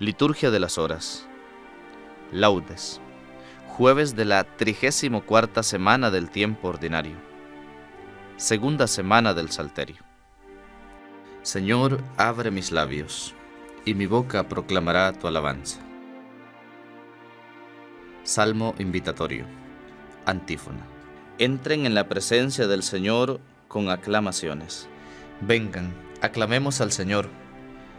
Liturgia de las Horas. Laudes. Jueves de la trigésimo cuarta semana del tiempo ordinario. Segunda semana del Salterio. Señor, abre mis labios, y mi boca proclamará tu alabanza. Salmo invitatorio. Antífona. Entren en la presencia del Señor con aclamaciones. Vengan, aclamemos al Señor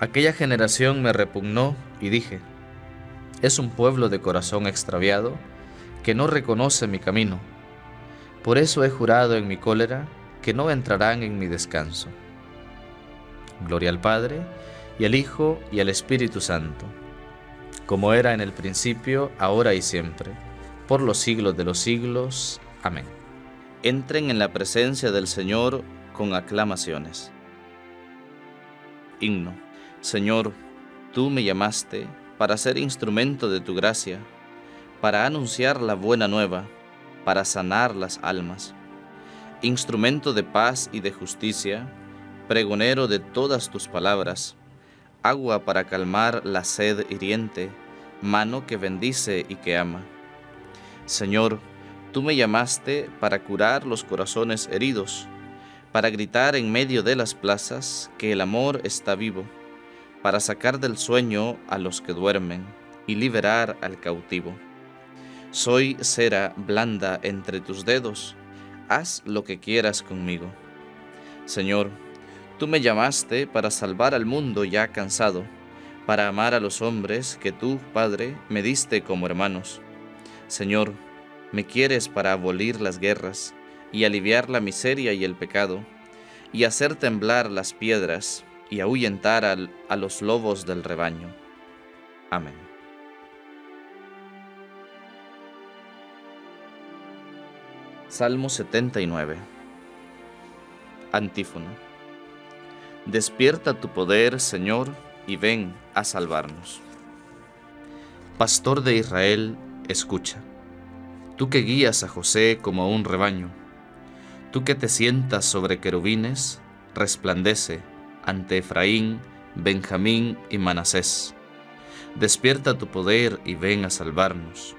Aquella generación me repugnó y dije, es un pueblo de corazón extraviado que no reconoce mi camino. Por eso he jurado en mi cólera que no entrarán en mi descanso. Gloria al Padre, y al Hijo, y al Espíritu Santo, como era en el principio, ahora y siempre, por los siglos de los siglos. Amén. Entren en la presencia del Señor con aclamaciones. Himno. Señor, tú me llamaste para ser instrumento de tu gracia, para anunciar la buena nueva, para sanar las almas, instrumento de paz y de justicia, pregonero de todas tus palabras, agua para calmar la sed hiriente, mano que bendice y que ama. Señor, tú me llamaste para curar los corazones heridos, para gritar en medio de las plazas que el amor está vivo para sacar del sueño a los que duermen y liberar al cautivo. Soy cera blanda entre tus dedos, haz lo que quieras conmigo. Señor, tú me llamaste para salvar al mundo ya cansado, para amar a los hombres que tú, Padre, me diste como hermanos. Señor, me quieres para abolir las guerras y aliviar la miseria y el pecado, y hacer temblar las piedras y ahuyentar a los lobos del rebaño. Amén. Salmo 79 Antífona Despierta tu poder, Señor, y ven a salvarnos. Pastor de Israel, escucha. Tú que guías a José como a un rebaño, tú que te sientas sobre querubines, resplandece ante Efraín, Benjamín y Manasés. Despierta tu poder y ven a salvarnos.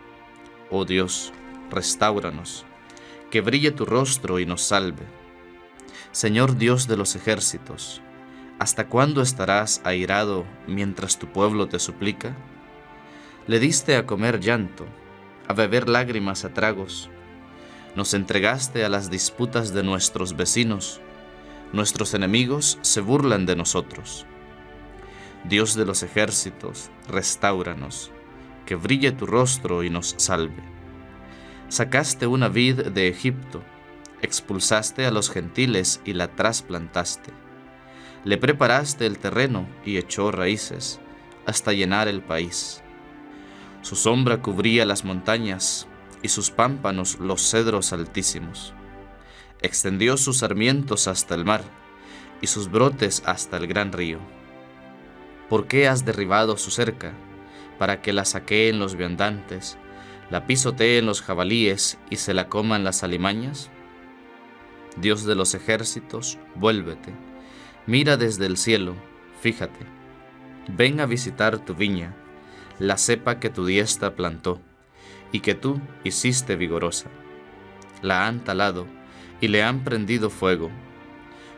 Oh Dios, restauranos, que brille tu rostro y nos salve. Señor Dios de los ejércitos, ¿hasta cuándo estarás airado mientras tu pueblo te suplica? Le diste a comer llanto, a beber lágrimas a tragos. Nos entregaste a las disputas de nuestros vecinos Nuestros enemigos se burlan de nosotros. Dios de los ejércitos, restauranos, que brille tu rostro y nos salve. Sacaste una vid de Egipto, expulsaste a los gentiles y la trasplantaste. Le preparaste el terreno y echó raíces hasta llenar el país. Su sombra cubría las montañas y sus pámpanos los cedros altísimos extendió sus sarmientos hasta el mar y sus brotes hasta el gran río. ¿Por qué has derribado su cerca? Para que la saqueen los viandantes, la pisoteen los jabalíes y se la coman las alimañas? Dios de los ejércitos, vuélvete, mira desde el cielo, fíjate, ven a visitar tu viña, la cepa que tu diestra plantó y que tú hiciste vigorosa. La han talado, y le han prendido fuego.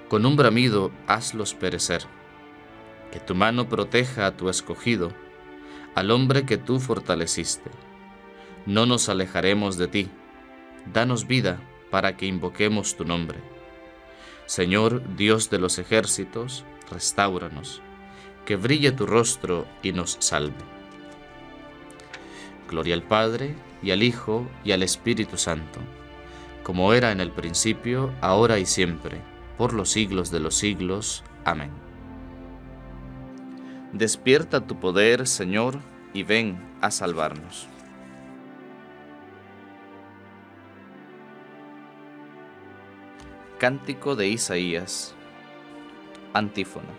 Con un bramido hazlos perecer. Que tu mano proteja a tu escogido, al hombre que tú fortaleciste. no nos alejaremos de ti. Danos vida para que invoquemos tu nombre. Señor, Dios de los ejércitos, restauranos, que brille tu rostro y nos salve. Gloria al Padre, y al Hijo, y al Espíritu Santo, como era en el principio, ahora y siempre, por los siglos de los siglos. Amén. Despierta tu poder, Señor, y ven a salvarnos. Cántico de Isaías. Antífona.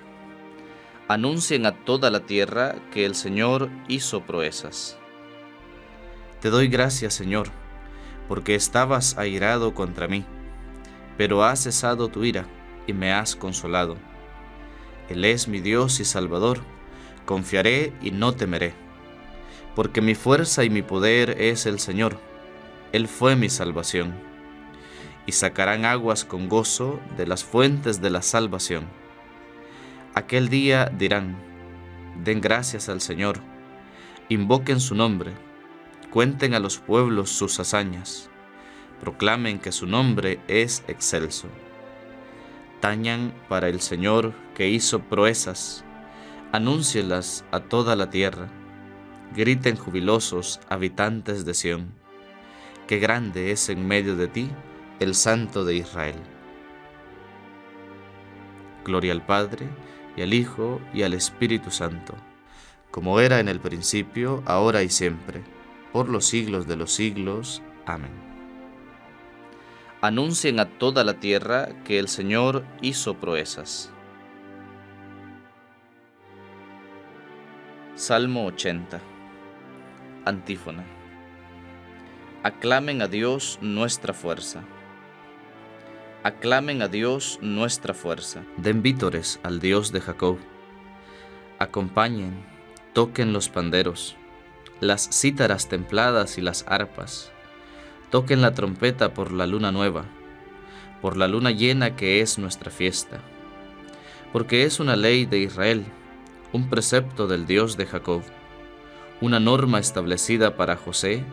Anuncien a toda la tierra que el Señor hizo proezas. Te doy gracias, Señor, porque estabas airado contra mí, pero has cesado tu ira y me has consolado. Él es mi Dios y Salvador, confiaré y no temeré, porque mi fuerza y mi poder es el Señor, Él fue mi salvación y sacarán aguas con gozo de las fuentes de la salvación. Aquel día dirán, den gracias al Señor, invoquen su nombre, cuenten a los pueblos sus hazañas, proclamen que su nombre es excelso. Tañan para el Señor que hizo proezas, anúncielas a toda la tierra, griten jubilosos habitantes de Sión, que grande es en medio de ti el Santo de Israel. Gloria al Padre, y al Hijo, y al Espíritu Santo, como era en el principio, ahora y siempre, por los siglos de los siglos. Amén. Anuncien a toda la tierra que el Señor hizo proezas. Salmo 80 Antífona Aclamen a Dios nuestra fuerza aclamen a Dios nuestra fuerza. Den vítores al Dios de Jacob. Acompañen, toquen los panderos, las cítaras templadas y las arpas. Toquen la trompeta por la luna nueva, por la luna llena que es nuestra fiesta. Porque es una ley de Israel, un precepto del Dios de Jacob, una norma establecida para José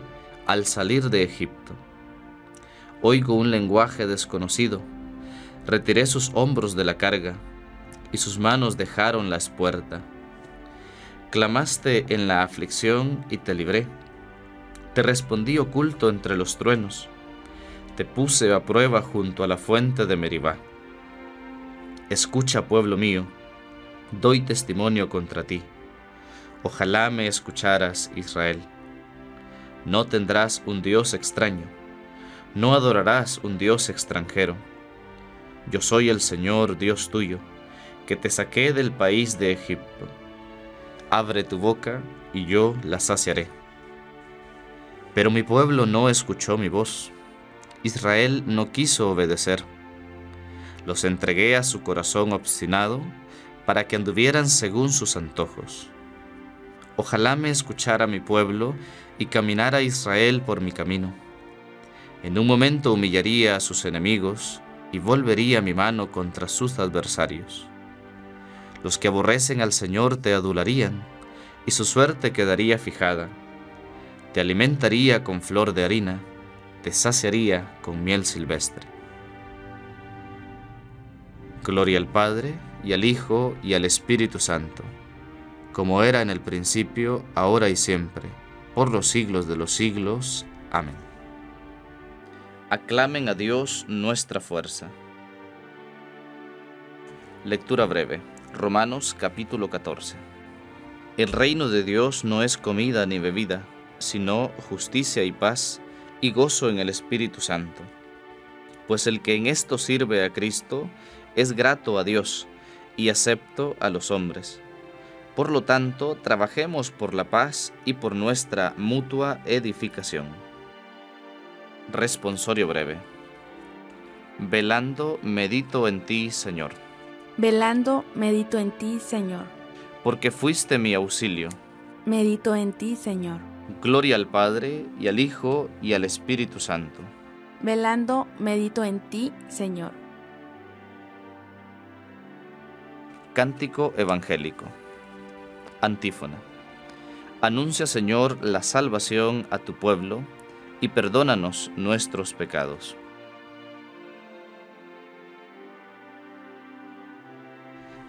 al salir de Egipto Oigo un lenguaje desconocido. Retiré sus hombros de la carga, y sus manos dejaron la espuerta. Clamaste en la aflicción y te libré. Te respondí oculto entre los truenos. Te puse a prueba junto a la fuente de Meribá. Escucha, pueblo mío, doy testimonio contra ti. Ojalá me escucharas, Israel. No tendrás un Dios extraño no adorarás un Dios extranjero. Yo soy el Señor Dios tuyo, que te saqué del país de Egipto. Abre tu boca y yo la saciaré. Pero mi pueblo no escuchó mi voz. Israel no quiso obedecer. Los entregué a su corazón obstinado para que anduvieran según sus antojos. Ojalá me escuchara mi pueblo y caminara Israel por mi camino en un momento humillaría a sus enemigos y volvería mi mano contra sus adversarios. Los que aborrecen al Señor te adularían, y su suerte quedaría fijada. Te alimentaría con flor de harina, te saciaría con miel silvestre. Gloria al Padre, y al Hijo, y al Espíritu Santo, como era en el principio, ahora y siempre, por los siglos de los siglos. Amén aclamen a Dios nuestra fuerza. Lectura breve. Romanos capítulo 14. El reino de Dios no es comida ni bebida, sino justicia y paz y gozo en el Espíritu Santo. Pues el que en esto sirve a Cristo es grato a Dios y acepto a los hombres. Por lo tanto, trabajemos por la paz y por nuestra mutua edificación. Responsorio breve. Velando medito en ti, Señor. Velando medito en ti, Señor. Porque fuiste mi auxilio. Medito en ti, Señor. Gloria al Padre, y al Hijo, y al Espíritu Santo. Velando medito en ti, Señor. Cántico Evangélico. Antífona. Anuncia, Señor, la salvación a tu pueblo y perdónanos nuestros pecados.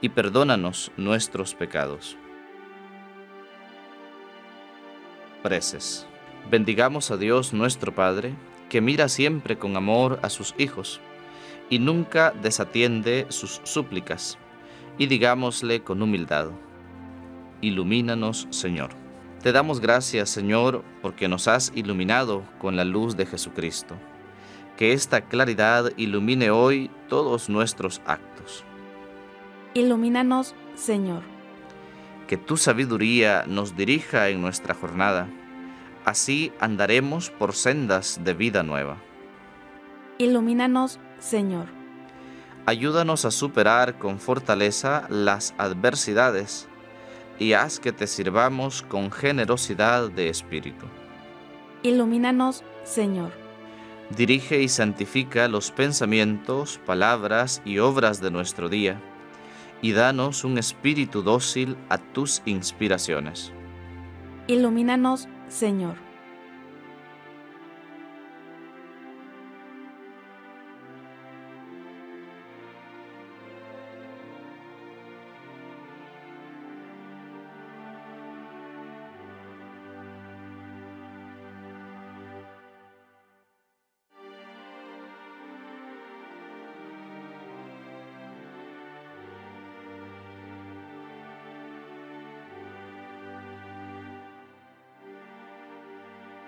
y perdónanos nuestros pecados. Preces. Bendigamos a Dios nuestro Padre, que mira siempre con amor a sus hijos, y nunca desatiende sus súplicas y digámosle con humildad, ilumínanos Señor. Te damos gracias Señor porque nos has iluminado con la luz de Jesucristo. Que esta claridad ilumine hoy todos nuestros actos. Ilumínanos Señor. Que tu sabiduría nos dirija en nuestra jornada. Así andaremos por sendas de vida nueva. Ilumínanos Señor Ayúdanos a superar con fortaleza las adversidades y haz que te sirvamos con generosidad de espíritu. Ilumínanos, Señor. Dirige y santifica los pensamientos, palabras y obras de nuestro día, y danos un espíritu dócil a tus inspiraciones. Ilumínanos, Señor.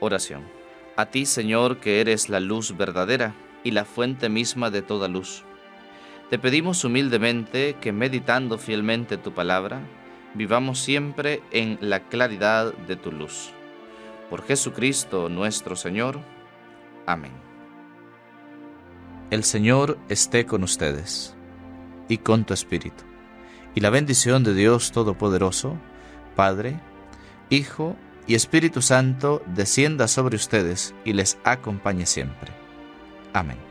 Oración. A ti, Señor, que eres la luz verdadera y la fuente misma de toda luz. Te pedimos humildemente que meditando fielmente tu palabra, vivamos siempre en la claridad de tu luz. Por Jesucristo nuestro Señor. Amén. El Señor esté con ustedes y con tu espíritu. Y la bendición de Dios Todopoderoso, Padre, Hijo y Espíritu Santo descienda sobre ustedes y les acompañe siempre. Amén.